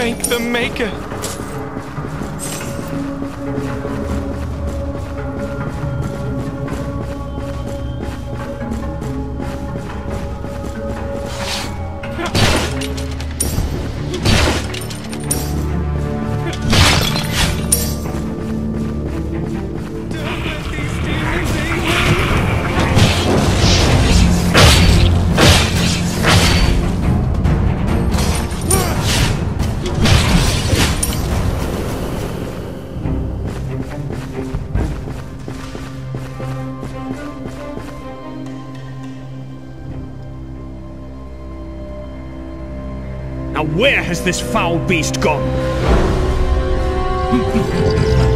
thank the Maker. Now where has this foul beast gone?